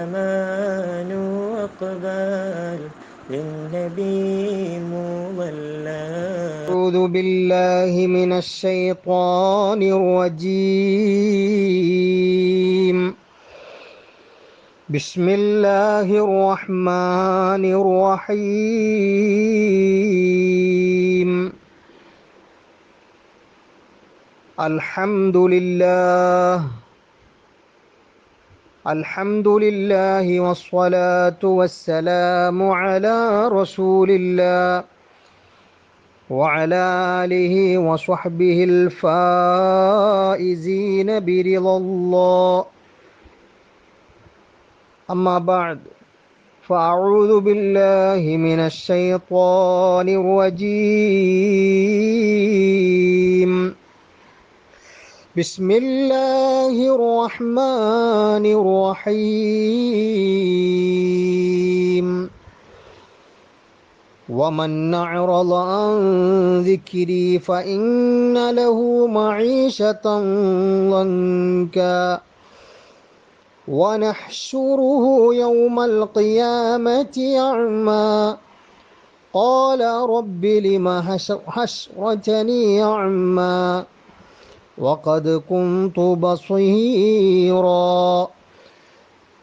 أمان وأقبال للنبي مولى. أعوذ بالله من الشيطان الرجيم. بسم الله الرحمن الرحيم. الحمد لله الحمد لله والصلاة والسلام على رسول الله وعلى آله وصحبه الفائزين برضا الله. أما بعد فأعوذ بالله من الشيطان الرجيم. بسم الله الرحمن الرحيم. ومن أعرض عن ذكري فإن له معيشة ضنكا. ونحشره يوم القيامة أعمى. قال رب لم حشرتني أعمى. وقد كنت بصيرا.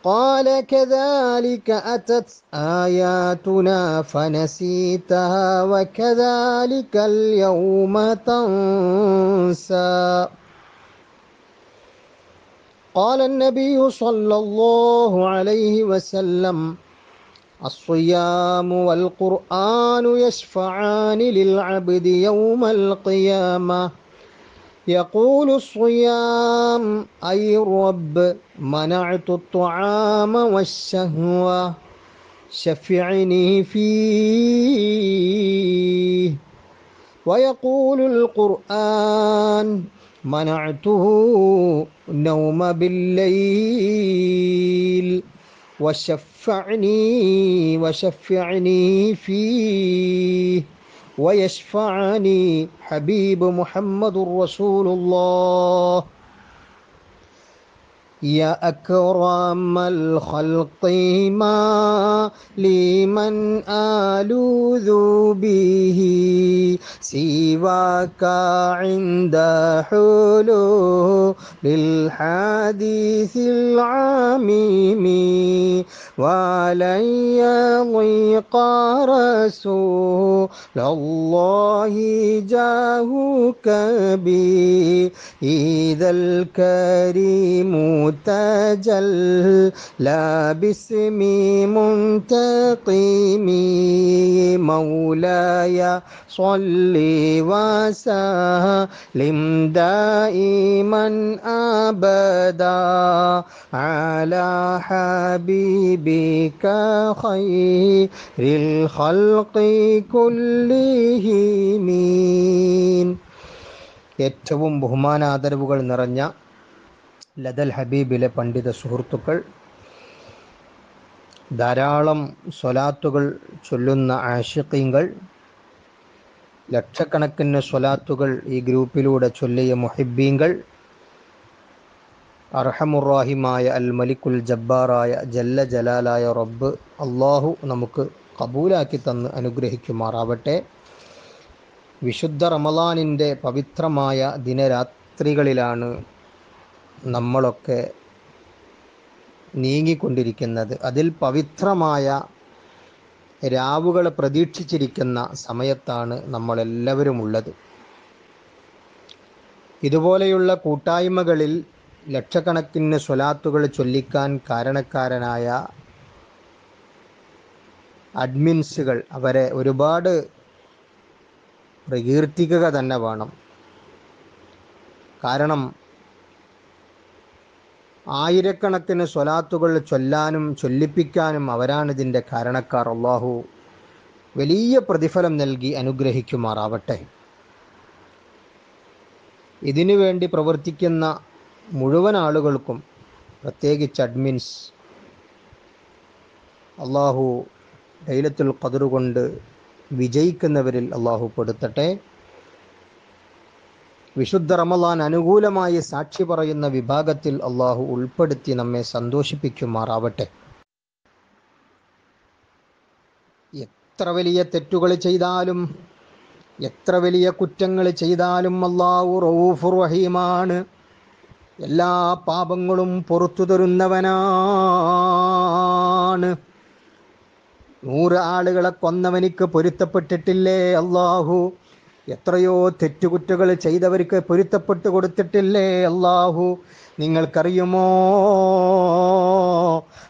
قال كذلك أتت آياتنا فنسيتها وكذلك اليوم تنسى. قال النبي صلى الله عليه وسلم الصيام والقرآن يشفعان للعبد يوم القيامة. يقول الصيام أي الرب منعت الطعام والشهوة. شفعني فيه. ويقول القرآن منعته النوم بالليل. وشفعني وشفعني فيه. ويشفعني حبيب محمد رسول الله. يا أكرم الخلق ما لمن آلوذ به سواك عند حلول للحديث العميم ولن يضيق رسول الله جاهك بي. إذا الكريم تجلى باسم منتقم مولاي صل وسلم دائما أبدا على حبيبك خير الخلق كلهم ഏറ്റവും ബഹുമാനാദരവുകൾ നിറഞ്ഞ ലതൽ ഹബീബിലെ പണ്ഡിത സുഹൃത്തുക്കൾ ധാരാളം സ്വലാത്തുകൾ ചൊല്ലുന്ന ആഷിഖീങ്ങൾ ലക്ഷക്കണക്കിന് സ്വലാത്തുകൾ ഈ ഗ്രൂപ്പിലൂടെ ചൊല്ലിയ മുഹിബീങ്ങൾ അർഹമുറാഹിമായ അൽ മലിക്കുൽ ജബ്ബാറായ ജല്ല ജലാലായ റബ്ബ് അള്ളാഹു നമുക്ക് കബൂലാക്കി തന്ന് അനുഗ്രഹിക്കുമാറാവട്ടെ. വിശുദ്ധ റമലാനിന്റെ പവിത്രമായ ദിനരാത്രികളിലാണ് നമ്മളൊക്കെ നീങ്ങിക്കൊണ്ടിരിക്കുന്നത്. അതിൽ പവിത്രമായ രാവുകളെ പ്രതീക്ഷിച്ചിരിക്കുന്ന സമയത്താണ് നമ്മളെല്ലാവരും ഉള്ളത് ഇതുപോലെയുള്ള കൂട്ടായ്മകളിൽ ലക്ഷക്കണക്കിന് സ്വലാത്തുകൾ ചൊല്ലിക്കാൻ കാരണക്കാരനായ അഡ്മിൻസുകൾ അവരെ ഒരുപാട് പ്രകീർത്തിക്കുക തന്നെ വേണം. കാരണം ആയിരക്കണക്കിന് സ്വലാത്തുകൾ ചൊല്ലാനും ചൊല്ലിപ്പിക്കാനും അവരാണ് ഇതിന്റെ കാരണക്കാർ. അള്ളാഹു വലിയ പ്രതിഫലം നൽകി അനുഗ്രഹിക്കുമാറാവട്ടെ. ഇതിനു വേണ്ടി പ്രവർത്തിക്കുന്ന മുഴുവൻ ആളുകൾക്കും പ്രത്യേകിച്ച് അഡ്മിൻസ് അള്ളാഹു ലൈലത്തുൽ ഖദർ കൊണ്ട് വിജയിക്കുന്നവരിൽ അള്ളാഹു പെടുത്തട്ടെ. വിശുദ്ധ റമലാൻ അനുകൂലമായി സാക്ഷി പറയുന്ന വിഭാഗത്തിൽ അള്ളാഹു ഉൾപ്പെടുത്തി നമ്മെ സന്തോഷിപ്പിക്കുമാറാവട്ടെ. എത്ര വലിയ തെറ്റുകൾ ചെയ്താലും എത്ര വലിയ കുറ്റങ്ങൾ ചെയ്താലും അള്ളാഹു റൌഫു റഹീമാണ്. എല്ലാ പാപങ്ങളും പുറത്തു തരുന്നവനാണ്. നൂറ് ആളുകളെ കൊന്നവനിക്ക് പൊരുത്തപ്പെട്ടിട്ടില്ലേ അള്ളാഹു എത്രയോ തെറ്റുകുറ്റകൾ ചെയ്തവർക്ക് പൊരുത്തപ്പെട്ടു കൊടുത്തിട്ടില്ലേ അള്ളാഹു നിങ്ങൾക്കറിയുമോ?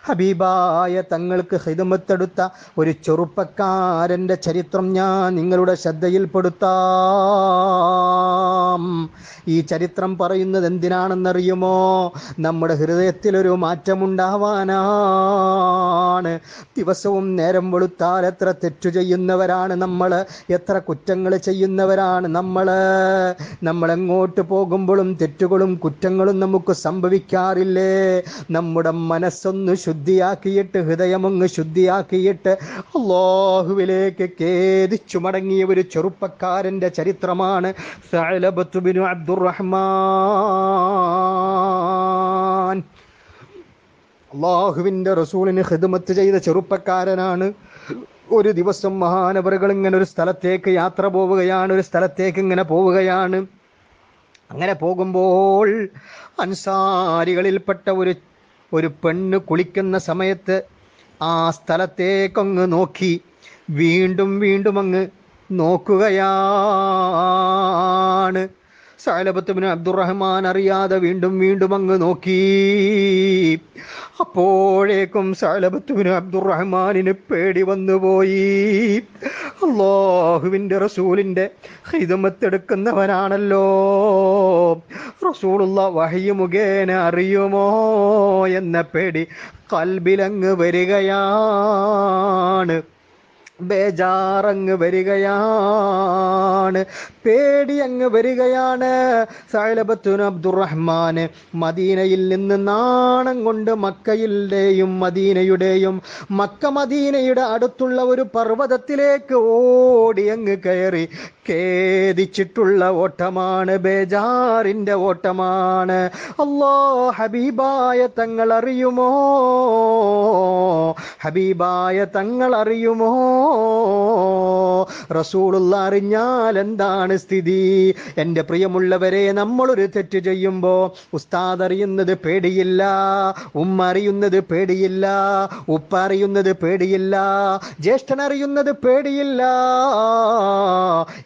ഹബീബായ തങ്ങൾക്ക് ഹിതമത്തെടുത്ത ഒരു ചെറുപ്പക്കാരന്റെ ചരിത്രം ഞാൻ നിങ്ങളുടെ ശ്രദ്ധയിൽപ്പെടുത്താം ഈ ചരിത്രം പറയുന്നത് എന്തിനാണെന്നറിയുമോ? നമ്മുടെ ഹൃദയത്തിലൊരു മാറ്റമുണ്ടാവാനാണ്. ദിവസവും നേരം വെളുത്താൽ എത്ര തെറ്റു ചെയ്യുന്നവരാണ് നമ്മൾ എത്ര കുറ്റങ്ങൾ ചെയ്യുന്നവരാണ് നമ്മൾ നമ്മളെങ്ങോട്ട് പോകുമ്പോഴും തെറ്റുകളും കുറ്റങ്ങളും നമുക്ക് സംഭവിക്കാറില്ലേ? നമ്മുടെ മനസ്സൊന്ന് ശുദ്ധിയാക്കിയിട്ട് ഹൃദയമൊന്ന് ശുദ്ധിയാക്കിയിട്ട് അള്ളാഹുവിലേക്ക് ഖേദിച്ചു മടങ്ങിയ ഒരു ചെറുപ്പക്കാരന്റെ ചരിത്രമാണ് അബ്ദുറഹ്മാൻ. അള്ളാഹുവിന്റെ റസൂലിന് ഹിദമത്ത് ചെയ്ത ചെറുപ്പക്കാരനാണ്. ഒരു ദിവസം മഹാനവറുകൾ ഇങ്ങനെ ഒരു സ്ഥലത്തേക്ക് യാത്ര പോവുകയാണ് ഒരു സ്ഥലത്തേക്ക് ഇങ്ങനെ പോവുകയാണ്. അങ്ങനെ പോകുമ്പോൾ അൻസാരികളിൽപ്പെട്ട ഒരു ഒരു പെണ്ണ് കുളിക്കുന്ന സമയത്ത് ആ സ്ഥലത്തേക്കങ്ങ് നോക്കി വീണ്ടും വീണ്ടും അങ്ങ് നോക്കുകയാണ്. സാലബത്തുബിന് അബ്ദുറഹ്മാൻ അറിയാതെ വീണ്ടും വീണ്ടും അങ്ങ് നോക്കി. അപ്പോഴേക്കും സാലബത്തുബിന് അബ്ദുറഹ്മാനിന് പേടി വന്നുപോയി അള്ളാഹുവിന്റെ റസൂലിന്റെ ഹിതമത്തെടുക്കുന്നവനാണല്ലോ. റസൂളുള്ള വഹയു മുഖേന അറിയുമോ എന്ന പേടി കൽബിലങ്ങ് വരികയാണ്. ബേജാറങ്ങ് വരികയാണ്. പേടി അങ്ങ് വരികയാണ്. സൈലബത്തുൻ അബ്ദുറഹ്മാൻ മദീനയിൽ നിന്ന് നാണം കൊണ്ട് മക്കയിലെയും മദീനയുടെയും മക്ക മദീനയുടെ അടുത്തുള്ള ഒരു പർവതത്തിലേക്ക് ഓടി അങ്ങ് കയറി. ഖേദിച്ചിട്ടുള്ള ഓട്ടമാണ് ബേജാറിന്റെ ഓട്ടമാണ്. അല്ലോ ഹബീബായ തങ്ങൾ അറിയുമോ ഹബീബായ തങ്ങൾ അറിയുമോ റസൂലുള്ള അറിഞ്ഞാൽ എന്താണ് സ്ഥിതി? എന്റെ പ്രിയമുള്ളവരെ നമ്മളൊരു തെറ്റ് ചെയ്യുമ്പോൾ ഉസ്താദ് അറിയുന്നത് പേടിയില്ല ഉമ്മ അറിയുന്നത് പേടിയില്ല ഉപ്പ അറിയുന്നത് പേടിയില്ല ജ്യേഷ്ഠൻ അറിയുന്നത് പേടിയില്ല.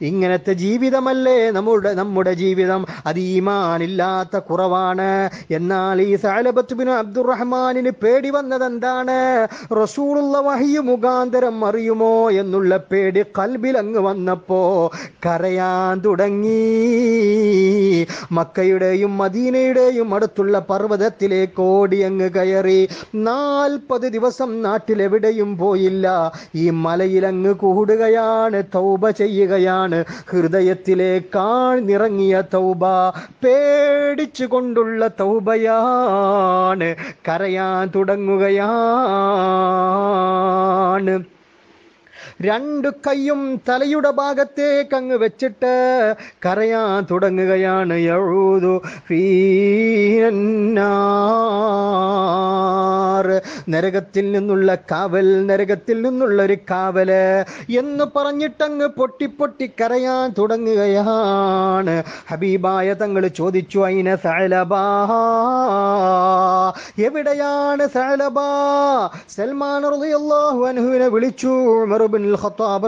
ഇങ്ങനത്തെ ജീവിതമല്ലേ നമ്മുടെ നമ്മുടെ ജീവിതം? അത് ഈമാനില്ലാത്ത കുറവാണ്. എന്നാൽ ഈ സാലബത്തുബിന് അബ്ദുറഹ്മാനിന് പേടി വന്നത് എന്താണ് റസൂലുള്ള വഹിയു മുഖാന്തരം അറിയുമോ എന്നുള്ള പേടി കൽബിൽ അങ്ങ് വന്നപ്പോ കരയാൻ തുടങ്ങി. മക്കയുടെയും മദീനയുടെയും അടുത്തുള്ള പർവതത്തിലേക്ക് ഓടി അങ്ങ് കയറി. നാൽപ്പത് ദിവസം നാട്ടിലെവിടെയും പോയില്ല. ഈ മലയിലങ്ങ് കൂടുകയാണ് തൗബ ചെയ്യുകയാണ്. ഹൃദയത്തിലേക്കാണിറങ്ങിയ തൗബ പേടിച്ചു കൊണ്ടുള്ള തൗബയാണ് കരയാൻ തുടങ്ങുകയാണ് രണ്ടു കൈയും തലയുടെ ഭാഗത്തേക്ക് അങ്ങ് വെച്ചിട്ട് കരയാൻ തുടങ്ങുകയാണ്. എഴുതു നരകത്തിൽ നിന്നുള്ള കാവൽ നരകത്തിൽ നിന്നുള്ള ഒരു കാവൽ എന്ന് പറഞ്ഞിട്ടങ്ങ് പൊട്ടി പൊട്ടി കരയാൻ തുടങ്ങുകയാണ്. ഹബീബായ തങ്ങൾ ചോദിച്ചു അയിന എവിടെയാണ് സലബാ സൽമാൻ വിളിച്ചു. ഇബ്നുൽ ഖത്താബ്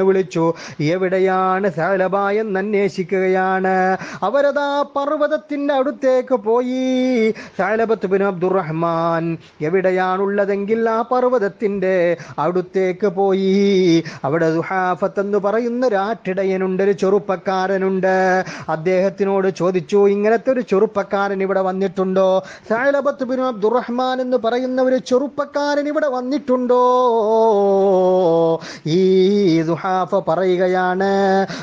വിളിച്ചു എവിടെയാണ് സലബ എന്ന് അന്വേഷിക്കുകയാണ്? അവരതാ പർവതത്തിന്റെ അടുത്തേക്ക് പോയി. സലബത്ത് ബിൻ അബ്ദുറഹ്മാൻ എവിടെയാണുള്ളതെങ്കിൽ ആ പർവതത്തിന്റെ അടുത്തേക്ക് പോയി. അവിടെ ദുഹാഫത്ത് എന്ന് പറയുന്ന ഒരാട്ടിടയനുണ്ട് ഒരു ചെറുപ്പക്കാരനുണ്ട്. അദ്ദേഹത്തിനോട് ചോദിച്ചു ഇങ്ങനത്തെ ഒരു ചെറുപ്പക്കാരൻ ഇവിടെ വന്നിട്ടുണ്ടോ? സാലബത്ത് ബിൻ അബ്ദുറഹ്മാൻ എന്ന് പറയുന്ന ഒരു ചെറുപ്പക്കാരൻ ഇവിടെ വന്നിട്ടുണ്ടോ? ഈ ദുഹാഫ പറയുകയാണ്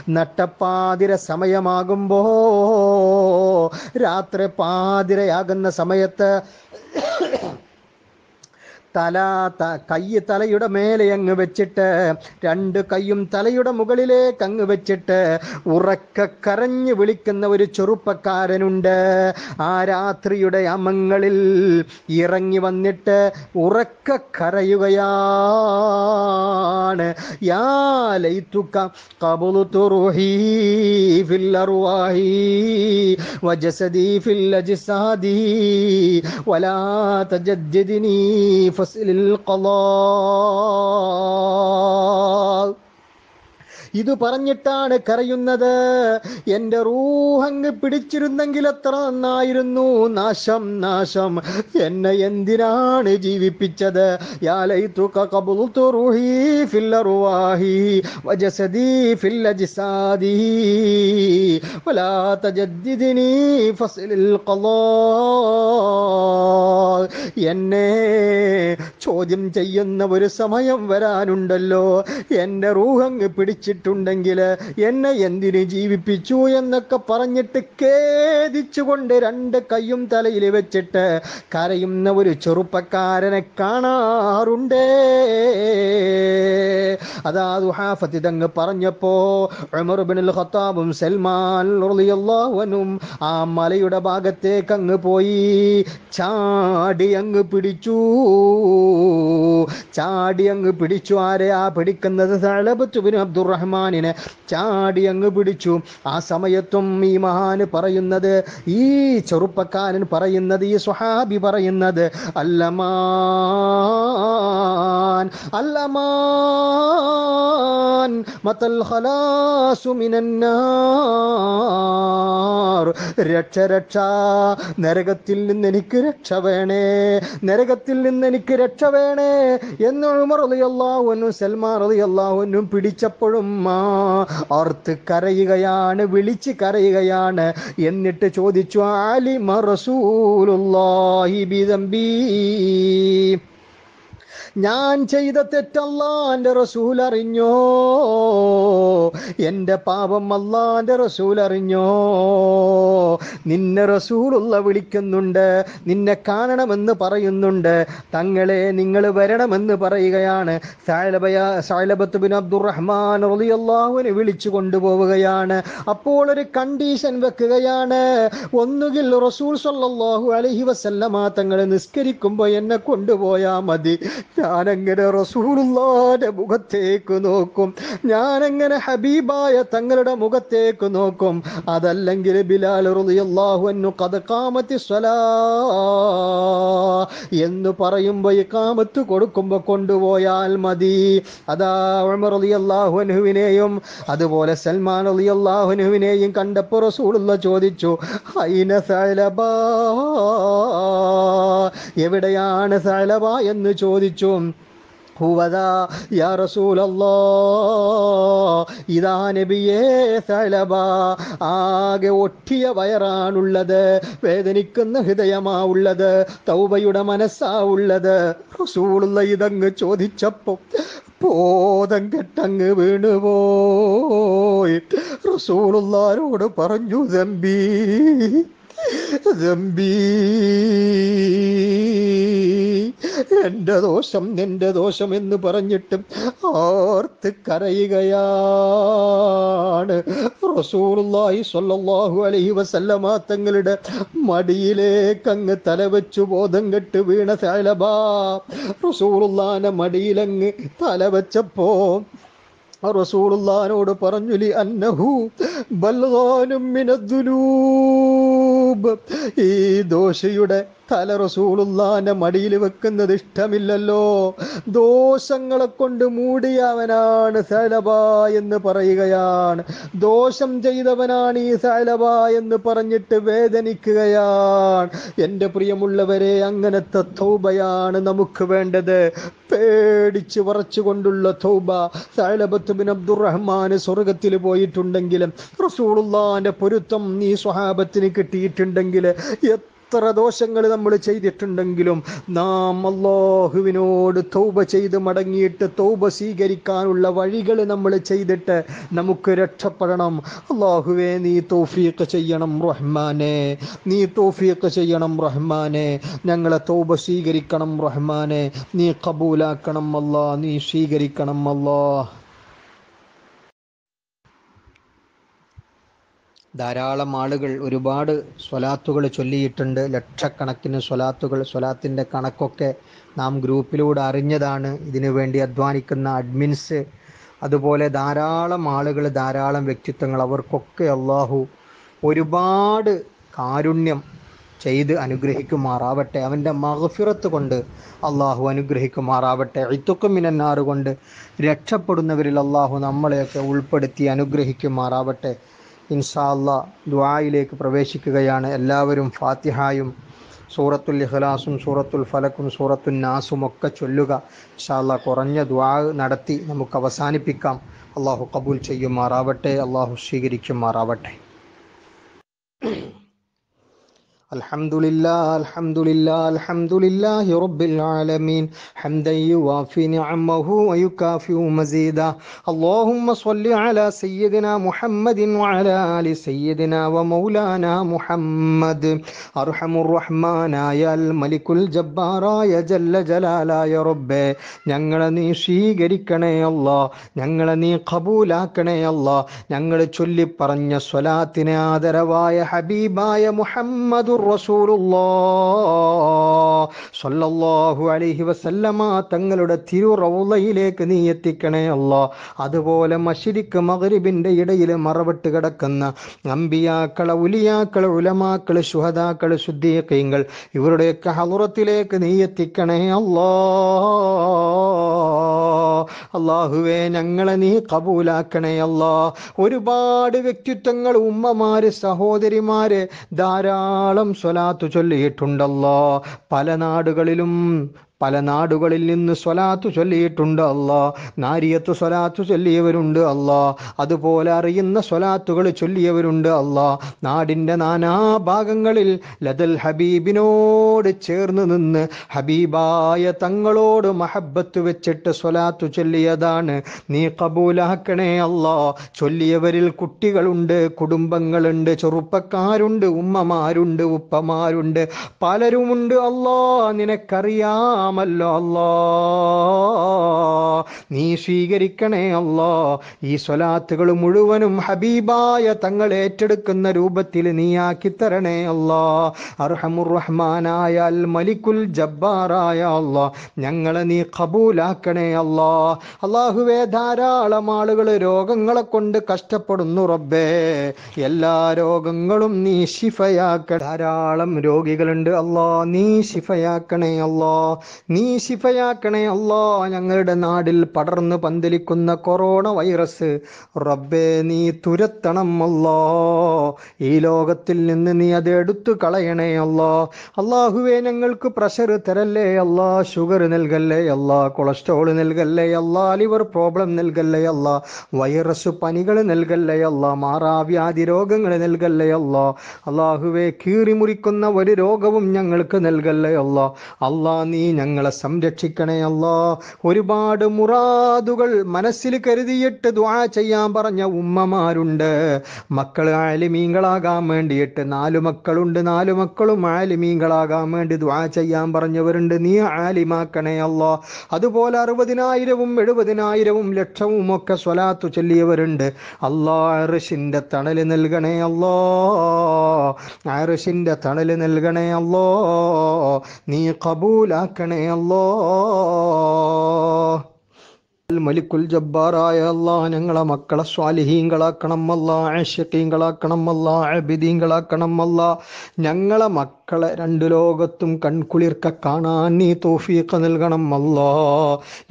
നട്ടപ്പാതിര സമയമാകുമ്പോ രാത്രി പാതിരയാകുന്ന സമയത്ത് തല കൈ തലയുടെ മേലെ അങ്ങ് വെച്ചിട്ട് രണ്ട് കൈയും തലയുടെ മുകളിലേക്ക് അങ്ങ് വെച്ചിട്ട് ഉറക്ക കരഞ്ഞു വിളിക്കുന്ന ഒരു ചെറുപ്പക്കാരനുണ്ട്. ആ രാത്രിയുടെ അമങ്ങളിൽ ഇറങ്ങി വന്നിട്ട് ഉറക്ക കരയുകയാണ്. യാ ലൈതുക ഖബളതു റൂഹി ഫിൽ അർവാഹി വജസദി ഫിൽ അജ്സാദി വലാ وسل القضاء ഇത് പറഞ്ഞിട്ടാണ് കരയുന്നത്. എന്റെ റൂഹങ്ങ് പിടിച്ചിരുന്നെങ്കിൽ എത്ര നന്നായിരുന്നു. നാശം നാശം. എന്നെ എന്തിനാണ് ജീവിപ്പിച്ചത്? എന്നെ ചോദ്യം ചെയ്യുന്ന ഒരു സമയം വരാനുണ്ടല്ലോ. എന്റെ റൂഹങ്ങ് പിടിച്ചിട്ടുണ്ടെങ്കിൽ എന്നെ എന്തിന് ജീവിപ്പിച്ചു എന്നൊക്കെ പറഞ്ഞിട്ട് ഖേദിച്ചുകൊണ്ട് രണ്ട് കൈയും തലയിൽ വെച്ചിട്ട് കരയുന്ന ഒരു ചെറുപ്പക്കാരനെ കാണാറുണ്ട്. അതാ ദുഹാഫത്ത് ഇതങ്ങ് പറഞ്ഞപ്പോ ഉമർ ഇബ്നുൽ ഖത്താബും സൽമാൻ റളിയല്ലാഹു അൻഹും ആ മലയുടെ ഭാഗത്തേക്ക് അങ്ങ് പോയി. ചാടി അങ്ങ് പിടിച്ചു. ചാടി അങ്ങ് പിടിച്ചു. ആരെയാ പിടിക്കുന്നത്? സഅലബത്തുബിന് അബ്ദുറഹ്മാനിനെ ചാടി അങ്ങ് പിടിച്ചു. ആ സമയത്തും ഈ മഹാന് പറയുന്നത് ഈ ചെറുപ്പക്കാരൻ പറയുന്നത് ഈ സ്വഹാബി പറയുന്നത് അല്ലമാൻ അല്ലമാൻ മതൽ രക്ഷ രക്ഷ നരകത്തിൽ നിന്ന് എനിക്ക് രക്ഷ വേണേ നരകത്തിൽ നിന്ന് എനിക്ക് രക്ഷ വേണേ എന്ന് ഉമർ റളിയല്ലാഹുവിനും സൽമാൻ അൻഹു പിടിച്ചപ്പോഴും ആ ഓർത്ത് കരയുകയാണ് വിളിച്ച് കരയുകയാണ്. എന്നിട്ട് ചോദിച്ചു ആലിമ റസൂലുള്ളാഹി ബിദംബി ഞാൻ ചെയ്ത തെറ്റല്ലാന്റെ റസൂൽ അറിഞ്ഞോ? എന്റെ പാപം അല്ലാന്റെ റസൂൽ അറിഞ്ഞോ? നിന്നെ റസൂലുള്ള വിളിക്കുന്നുണ്ട് നിന്നെ കാണണമെന്ന് പറയുന്നുണ്ട് തങ്ങളെ നിങ്ങൾ വരണമെന്ന് പറയുകയാണ്. സാലബത്ത് ബിൻ അബ്ദുറഹ്മാൻ റളിയല്ലാഹുവിനെ വിളിച്ചു കൊണ്ടുപോവുകയാണ്. അപ്പോൾ ഒരു കണ്ടീഷൻ വെക്കുകയാണ്. ഒന്നുകിൽ റസൂൽ സല്ലല്ലാഹു അലൈഹി വസല്ലമ തങ്ങളെ നിസ്കരിക്കുമ്പോൾ എന്നെ കൊണ്ടുപോയാ മതി. ഞാനെങ്ങനെ റസൂലുള്ളാന്റെ മുഖത്തേക്ക് നോക്കും. ഞാനെങ്ങനെ ഹബീബായ തങ്ങളുടെ മുഖത്തേക്ക് നോക്കും. അതല്ലെങ്കിൽ ബിലാൽ റളിയല്ലാഹു അൻഹു ഖദ് ഖാമത്തി സ്വലാ എന്ന് പറയുമ്പോൾ കാമത്ത് കൊടുക്കുമ്പോ കൊണ്ടുപോയാൽ മതി. അതാ ഉമർ റളിയല്ലാഹു അതുപോലെ സൽമാൻ റളിയല്ലാഹു അൻഹുവിനെയും കണ്ടപ്പോൾ റസൂലുള്ള ചോദിച്ചു എവിടെയാണ് സലബ? എന്ന് ചോദിച്ചു. ഹുവദാ യാ ഇതാ നബിയേ ആകെ ഒട്ടിയ വയറാണുള്ളത് വേദനിക്കുന്ന ഹൃദയമാ ഉള്ളത് തൗബയുടെ മനസ്സാ ഉള്ളത്. റസൂലുള്ള ഇതങ്ങ് ചോദിച്ചപ്പോ ബോധം കെട്ടങ്ങ് വീണുപോയി. റസൂളുള്ളാരോട് പറഞ്ഞു ദമ്പി ദമ്പി എന്റെ ദോഷം നിന്റെ ദോഷം എന്ന് പറഞ്ഞിട്ടും ഓർത്ത് കരയുകയാണ്. റസൂലുള്ളാഹി സ്വല്ലല്ലാഹു അലൈഹി വസല്ലമ തങ്ങളുടെ മടിയിലേക്ക് അങ്ങ് തലവെച്ചു ബോധം കെട്ട് വീണ സലബാ. റസൂലുള്ളാന്റെ മടിയിലങ്ങ് തലവെച്ചപ്പോ റസൂലുള്ളാനോട് പറഞ്ഞു ലി അന്നഹു ബൽഗാനും ഈ ദോഷയുടെ തല റസൂലുള്ളാന്റെ മടിയിൽ വെക്കുന്നത് ഇഷ്ടമില്ലല്ലോ. ദോഷങ്ങളെ കൊണ്ട് മൂടിയവനാണ് സലബ എന്ന് പറയുകയാണ്. ദോഷം ചെയ്തവനാണ് ഈ സലബ എന്ന് പറഞ്ഞിട്ട് വേദനിക്കുകയാണ്. എന്റെ പ്രിയമുള്ളവരെ അങ്ങനത്തെ തൗബയാണ് നമുക്ക് വേണ്ടത്. പേടിച്ച് വറച്ചുകൊണ്ടുള്ള തൗബ സലബത്ത് ബിൻ അബ്ദുറഹ്മാൻ സ്വർഗത്തിൽ പോയിട്ടുണ്ടെങ്കിലും റസൂലുള്ളാന്റെ പൊരുത്തം ഈ സ്വഹാബത്തിന് കിട്ടിയിട്ടുണ്ടെങ്കിൽ എത്ര ദോഷങ്ങൾ നമ്മൾ ചെയ്തിട്ടുണ്ടെങ്കിലും നാം അള്ളാഹുവിനോട് തൗബ ചെയ്ത് മടങ്ങിയിട്ട് തൗബ സ്വീകരിക്കാനുള്ള വഴികൾ നമ്മൾ ചെയ്തിട്ട് നമുക്ക് രക്ഷപ്പെടണം. അള്ളാഹുവേ നീ തൗഫീഖ് ചെയ്യണം റഹ്മാനെ. നീ തൗഫീഖ് ചെയ്യണം റഹ്മാനെ. ഞങ്ങളെ തൗബ സ്വീകരിക്കണം റഹ്മാനെ. നീ കബൂലാക്കണം അല്ലാ നീ സ്വീകരിക്കണം അല്ലാ ധാരാളം ആളുകൾ ഒരുപാട് സ്വലാത്തുകൾ ചൊല്ലിയിട്ടുണ്ട്. ലക്ഷക്കണക്കിന് സ്വലാത്തുകൾ സ്വലാത്തിന്റെ കണക്കൊക്കെ നാം ഗ്രൂപ്പിലൂടെ അറിഞ്ഞതാണ്. ഇതിനു വേണ്ടി അധ്വാനിക്കുന്ന അഡ്മിൻസ് അതുപോലെ ധാരാളം ആളുകൾ ധാരാളം വ്യക്തിത്വങ്ങൾ. അവർക്കൊക്കെ അള്ളാഹു ഒരുപാട് കാരുണ്യം ചെയ്ത് അനുഗ്രഹിക്കുമാറാവട്ടെ. അവന്റെ മഹഫിറത്ത് കൊണ്ട് അള്ളാഹു അനുഗ്രഹിക്കുമാറാവട്ടെ. ഇത്തുക്കുമിനാറ് കൊണ്ട് രക്ഷപ്പെടുന്നവരിൽ അള്ളാഹു നമ്മളെയൊക്കെ ഉൾപ്പെടുത്തി അനുഗ്രഹിക്കുമാറാവട്ടെ. ഇൻഷാ ദ്വായിലേക്ക് പ്രവേശിക്കുകയാണ്. എല്ലാവരും ഫാത്തിഹായും സൂറത്തുൽ ഇഖ്ലാസും സൂറത്തുൽ ഫലക്കും സൂറത്തുൽ നാസും ഒക്കെ ചൊല്ലുക. ഇൻഷാല്ല കുറഞ്ഞ ദുആ നടത്തി നമുക്ക് അവസാനിപ്പിക്കാം. അള്ളാഹു കബൂൽ ചെയ്യുമാറാവട്ടെ. അള്ളാഹു സ്വീകരിക്കുമാറാവട്ടെ. الحمد لله الحمد لله الحمد لله رب العالمين حمدا يوافي نعمه ويكافئ مزيدا اللهم صل على سيدنا محمد وعلى آل سيدنا ومولانا محمد أرحم الرحمن يا الملك الجبار يا جل جلالا يا رب ഞങ്ങളെ നീ സ്വീകരിക്കണേ അല്ല ഞങ്ങളെ നീ കബൂലാക്കണേ അല്ല ഞങ്ങൾ ചൊല്ലിപ്പറഞ്ഞ സ്വലാത്തിന് ആദരവായ ഹബീബായ മുഹമ്മദ് അലൈഹി വസല്ലമ തങ്ങളുടെ തിരുറൗലയിലേക്ക് നീ എത്തിക്കണേ അല്ലാ. അതുപോലെ മഷിരിക്ക് മകരിബിന്റെ ഇടയിൽ മറവിട്ട് കിടക്കുന്ന അമ്പിയാക്കളെ ഉലിയാക്കളെ ഉലമാക്കൾ ശുഹദാക്കൾ ശുദ്ധീകങ്ങൾ ഇവരുടെയൊക്കെ ഹലുറത്തിലേക്ക് നീ എത്തിക്കണേ അല്ലാ. അള്ളാഹുവേ ഞങ്ങളെ നീ കബൂലാക്കണേ അല്ലാ. ഒരുപാട് വ്യക്തിത്വങ്ങൾ ഉമ്മമാര് സഹോദരിമാര് ധാരാളം സ്വലാത്തു ചൊല്ലിയിട്ടുണ്ടല്ലോ. പല നാടുകളിലും പല നാടുകളിൽ നിന്ന് സ്വലാത്തു ചൊല്ലിയിട്ടുണ്ട് അല്ലാ. നാരിയത്ത് സ്വലാത്തു ചൊല്ലിയവരുണ്ട് അല്ലാ. അതുപോലെ അറിയുന്ന സ്വലാത്തുകൾ ചൊല്ലിയവരുണ്ട് അല്ലാ. നാടിന്റെ നാനാഭാഗങ്ങളിൽ ലതൽ ഹബീബിനോട് ചേർന്ന് നിന്ന് ഹബീബായ തങ്ങളോട് മഹബത്ത് വെച്ചിട്ട് സ്വലാത്തു ചൊല്ലിയതാണ്. നീ കബൂലാക്കണേ അല്ലാ. ചൊല്ലിയവരിൽ കുട്ടികളുണ്ട് കുടുംബങ്ങളുണ്ട് ചെറുപ്പക്കാരുണ്ട് ഉമ്മമാരുണ്ട് ഉപ്പമാരുണ്ട്. പലരുമുണ്ട് അല്ലാ. നിനക്കറിയാം അറിയാമല്ലോ അല്ലോ നീ സ്വീകരിക്കണേ അല്ലോ ഈ സ്വലാത്തുകൾ മുഴുവനും ഹബീബായ തങ്ങൾ ഏറ്റെടുക്കുന്ന രൂപത്തിൽ നീ ആക്കി തരണേ അല്ലോ അർഹമുറഹ്മാനായ അൽ മലിക്കുൽ ജബ്ബാറായ അല്ലോ ഞങ്ങളെ നീ കബൂലാക്കണേ അല്ലോ അള്ളാഹുവേ ധാരാളം ആളുകൾ രോഗങ്ങളെ കൊണ്ട് കഷ്ടപ്പെടുന്നു റബ്ബേ. എല്ലാ രോഗങ്ങളും നീ ശിഫയാക്ക ധാരാളം രോഗികളുണ്ട് അല്ലോ നീ ശിഫയാക്കണേ അല്ലോ നീ ശിഫയാക്കണേ അല്ലോ ഞങ്ങളുടെ നാടിൽ പടർന്ന് പന്തലിക്കുന്ന കൊറോണ വൈറസ്. റബ്ബേ നീ തുരത്തണം അല്ലോ. ഈ ലോകത്തിൽ നിന്ന് നീ അത് എടുത്തു കളയണേ അല്ലോ. അള്ളാഹുവേ ഞങ്ങൾക്ക് പ്രഷർ തരല്ലേ അല്ലാ? ഷുഗർ നൽകല്ലേ അല്ലാ? കൊളസ്ട്രോൾ നൽകല്ലേ അല്ലാ? ലിവർ പ്രോബ്ലം നൽകല്ലേ അല്ലാ? വൈറസ് പനികൾ നൽകല്ലേ അല്ലാ? മാറാവ്യാധി രോഗങ്ങൾ നൽകല്ലേ അല്ലാ? അള്ളാഹുവേ കീറി മുറിക്കുന്ന ഒരു രോഗവും ഞങ്ങൾക്ക് നൽകല്ലേ അല്ലാ? അല്ലാ നീ ഞങ്ങളെ സംരക്ഷിക്കണേ അല്ലോ. ഒരുപാട് മുറാദുകൾ മനസ്സിൽ കരുതിയിട്ട് ദ്വാ ചെയ്യാൻ പറഞ്ഞ ഉമ്മമാരുണ്ട്. മക്കൾ ആലിമീങ്ങളാകാൻ വേണ്ടിയിട്ട് നാലു മക്കളുണ്ട് നാലു മക്കളും ആലിമീങ്ങളാകാൻ വേണ്ടി ദ്വാ ചെയ്യാൻ പറഞ്ഞവരുണ്ട്. നീ ആലിമാക്കണേ അല്ലോ. അതുപോലെ അറുപതിനായിരവും എഴുപതിനായിരവും ലക്ഷവും ഒക്കെ സ്വലാത്തു ചൊല്ലിയവരുണ്ട്. അല്ലാ അറിഷിന്റെ തണൽ നൽകണേ അല്ലോ. അറിഷിന്റെ തണൽ നൽകണേ അല്ലോ. നീ കബൂലാക്കണേ അല്ലോ മലിക്കുൽ ജബ്ബാറായ അല്ലാ ഞങ്ങളെ മക്കളെ സ്വാലിഹീങ്ങളാക്കണം അല്ല ആഷിഖീങ്ങളാക്കണം അല്ല അബിദീങ്ങളാക്കണം അല്ല ഞങ്ങളെ മക്കളെ രണ്ടു ലോകത്തും കൺകുളിർക്ക കാണാൻ നീ തോഫീഖ് നൽകണം അല്ലാ.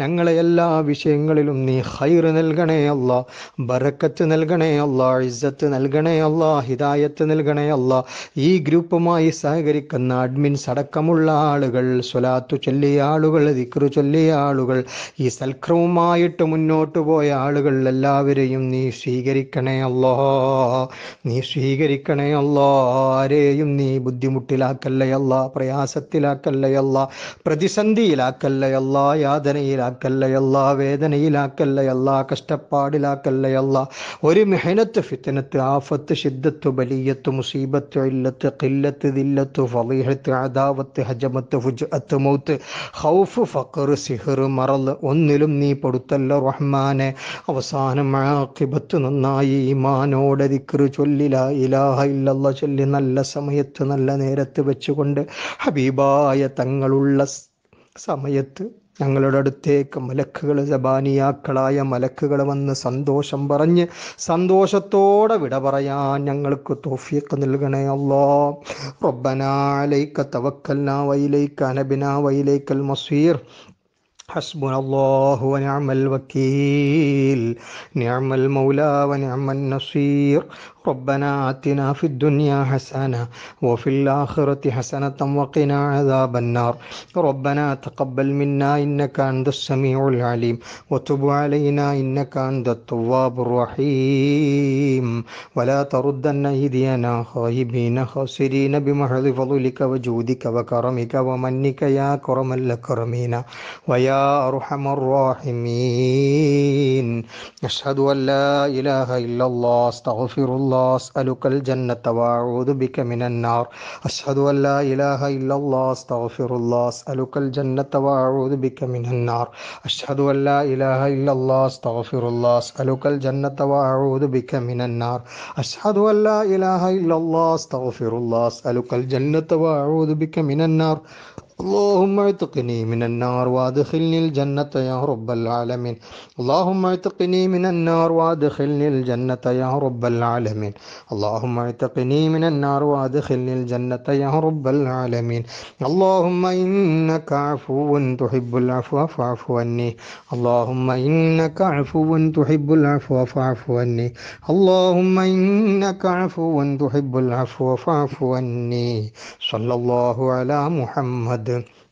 ഞങ്ങളെ എല്ലാ വിഷയങ്ങളിലും നീ ഹൈർ നൽകണേ അല്ല. ബറക്കത്ത് നൽകണേ അല്ല. ഇസ്സത്ത് നൽകണേ അല്ല. ഹിദായത്ത് നൽകണേ അല്ല. ഈ ഗ്രൂപ്പുമായി സഹകരിക്കുന്ന അഡ്മിൻസ് അടക്കമുള്ള ആളുകൾ സ്വലാത്തു ചൊല്ലിയ ആളുകൾ ദിക്റു ചൊല്ലിയ ആളുകൾ ഈ സൽക്രമമായിട്ട് മുന്നോട്ട് പോയ ആളുകൾ എല്ലാവരെയും നീ സ്വീകരിക്കണേ അല്ലോ. നീ സ്വീകരിക്കണേ അല്ലോ. ആരെയും നീ ബുദ്ധിമുട്ടിലാ ബുദ്ധിമുട്ടിലാക്കല്ലയല്ല പ്രയാസത്തിലാക്കല്ലയല്ല പ്രതിസന്ധിയിലാക്കല്ലയല്ല യാതനയിലാക്കല്ലയല്ല വേദനയിലാക്കല്ലയല്ല കഷ്ടപ്പാടിലാക്കല്ലയല്ല ഒരു മെഹനത്ത് ഫിത്തനത്ത് ആഫത്ത് ഷിദ്ദത്ത് ബലിയത്ത് മുസീബത്ത് ഇല്ലത്ത് കില്ലത്ത് ദില്ലത്ത് ഫലീഹത്ത് അദാവത്ത് ഹജമത്ത് ഫുജ്അത്ത് മൗത്ത് ഹൗഫ് ഫക്കർ സിഹർ മറൽ ഒന്നിലും നീ പൊടുത്തല്ല റഹ്മാനെ. അവസാനം ആഖിബത്ത് നന്നായി ഈമാനോടെ ദിക്റ് ചൊല്ലില ഇലാഹ ഇല്ലല്ല ചൊല്ലി നല്ല സമയത്ത് നല്ല നേരത്ത് വെച്ചുകൊണ്ട് ഹബീബായ തങ്ങളുള്ള സമയത്ത് ഞങ്ങളുടെ അടുത്തേക്ക് മലക്കുകൾ ജബാനിയാക്കളായ മലക്കുകൾ വന്ന് സന്തോഷം പറഞ്ഞ് സന്തോഷത്തോടെ വിട പറയാൻ ഞങ്ങൾക്ക് തോഫിയൊക്കെ നൽകണേ അല്ലോ റബ്ബനാലൈക്ക തവക്കൽന വൈലൈക്ക അനബിന വൈലൈക്കൽ മസീർ. حسبنا الله ونعم الوكيل. نعم المولى ونعم النصير. ربنا آتنا في الدنيا حسنة وفي الآخرة حسنة وقنا عذاب النار. ربنا تقبل منا إنك أنت السميع العليم. وتب علينا إنك أنت التواب الرحيم. ولا تردن أيدينا خائبين خاسرين بمحض فضلك وجودك وكرمك ومنك يا كرم الأكرمين. ويا أرحم الراحمين. أشهد أن لا إله إلا الله أستغفر الله أسألك الجنة وأعوذ بك من النار. أشهد أن لا إله إلا الله أستغفر الله أسألك الجنة وأعوذ بك من النار. أشهد أن لا إله إلا الله أستغفر الله أسألك الجنة وأعوذ بك من النار. أشهد أن لا إله إلا الله أستغفر الله أسألك الجنة وأعوذ بك من النار. اللهم اعتقني من النار وادخلني الجنة يا رب العالمين. اللهم اعتقني من النار وادخلني الجنة يا رب العالمين. اللهم اعتقني من النار وادخلني الجنة يا رب العالمين. اللهم إنك عفو تحب العفو فاعف عني. اللهم إنك عفو تحب العفو فاعف عني. اللهم إنك عفو تحب العفو فاعف عني. صلى الله على محمد മുഹമ്മദ്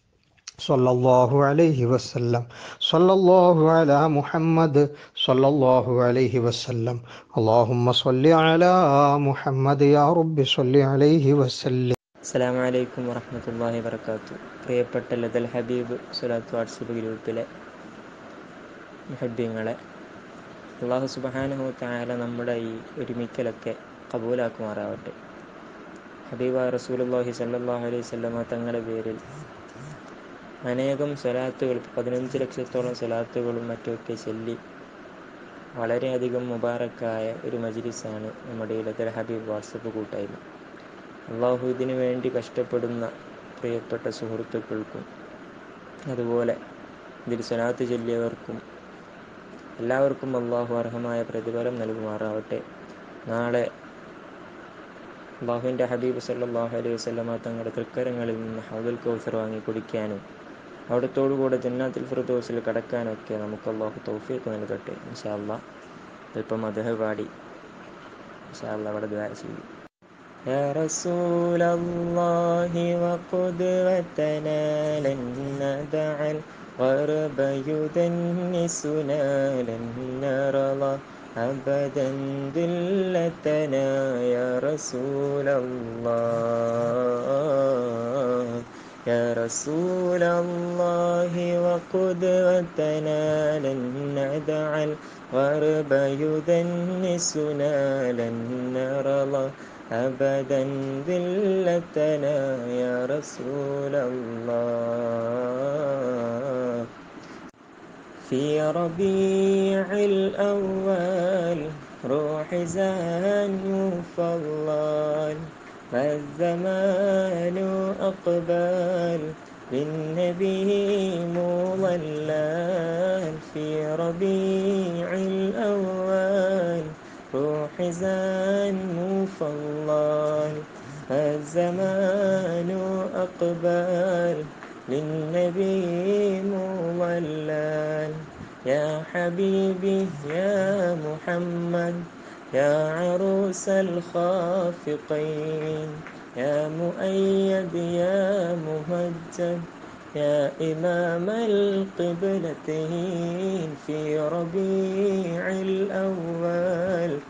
സൊല്ലാഹു അലൈഹി വസ്ല്ലം. സൊല്ലാഹു അല മുഹമ്മദ് സൊല്ലാഹു അലൈഹി വസ്ല്ലം. അള്ളാഹുമ്മ സൊല്ലി അല മുഹമ്മദ് യാ റബ്ബി സൊല്ലി അലൈഹി വസ്ല്ലം. അസ്സാം വലൈക്കും വറഹമത്തല്ലാഹി വർക്കാത്തു പ്രിയപ്പെട്ട ലതൽ ഹബീബ് സുലാത്ത് വാട്സപ്പ് ഗ്രൂപ്പിലെ ഹബ്യങ്ങളെ അള്ളാഹു സുബാനഹു താല നമ്മുടെ ഈ ഒരുമിക്കലൊക്കെ കബൂലാക്കുമാറാവട്ടെ. ഹബീബ റസൂലുള്ളാഹി സല്ലല്ലാഹു അലൈഹി വസല്ലമ തങ്ങളുടെ പേരിൽ അനേകം സ്വലാത്തുകൾ പതിനഞ്ച് ലക്ഷത്തോളം സ്വലാത്തുകളും മറ്റുമൊക്കെ ചൊല്ലി വളരെയധികം മുബാറക്കായ ഒരു മജിലിസാണ് നമ്മുടെ ഇടതര ഹബീബ് വാട്സപ്പ് കൂട്ടായ്മ. അള്ളാഹു ഇതിനു വേണ്ടി കഷ്ടപ്പെടുന്ന പ്രിയപ്പെട്ട സുഹൃത്തുക്കൾക്കും അതുപോലെ ഇതിൽ സ്വലാത്ത് ചൊല്ലിയവർക്കും എല്ലാവർക്കും അള്ളാഹു അർഹമായ പ്രതിഫലം നൽകുമാറാവട്ടെ. നാളെ അള്ളാഹുവിൻ്റെ ഹബീബ് സല്ലല്ലാഹു അലൈഹി വസല്ലമ തങ്ങളുടെ തൃക്കരങ്ങളിൽ നിന്ന് ഹൗദുൽ കൗസർ വാങ്ങി കുടിക്കാനും അവിടത്തോടുകൂടെ ജന്നാത്തിൽ ഫിർദോസിൽ കടക്കാനൊക്കെ നമുക്ക് അള്ളാഹു തൗഫീഖ് നൽകട്ടെ ഇൻഷാ അള്ളാഹ് അല്പം അദ്ദേഹം പാടി ഇൻഷാ അള്ളാഹ് അവിടെ ദ്വാര ചെയ്യും يا رسول الله وقدوتنا لن ندع الغرب يدنسنا لن نرى أبدا ذلتنا يا رسول الله. يا رسول الله وقدوتنا لن ندع الغرب يدنسنا لن نرى أبدا ذلتنا يا رسول الله. في ربيع الأول روح زان مفضل فالزمان أقبل للنبي مضلل في ربيع الأول روح زان مفضل الزمان أقبل للنبي مضلل. يا حبيبي يا محمد يا عروس الخافقين يا مؤيد يا مهجد يا إمام القبلتين في ربيع الأول.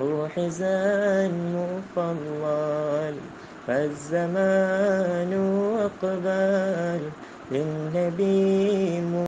روح زان مفضل فالزمان أقبال للنبي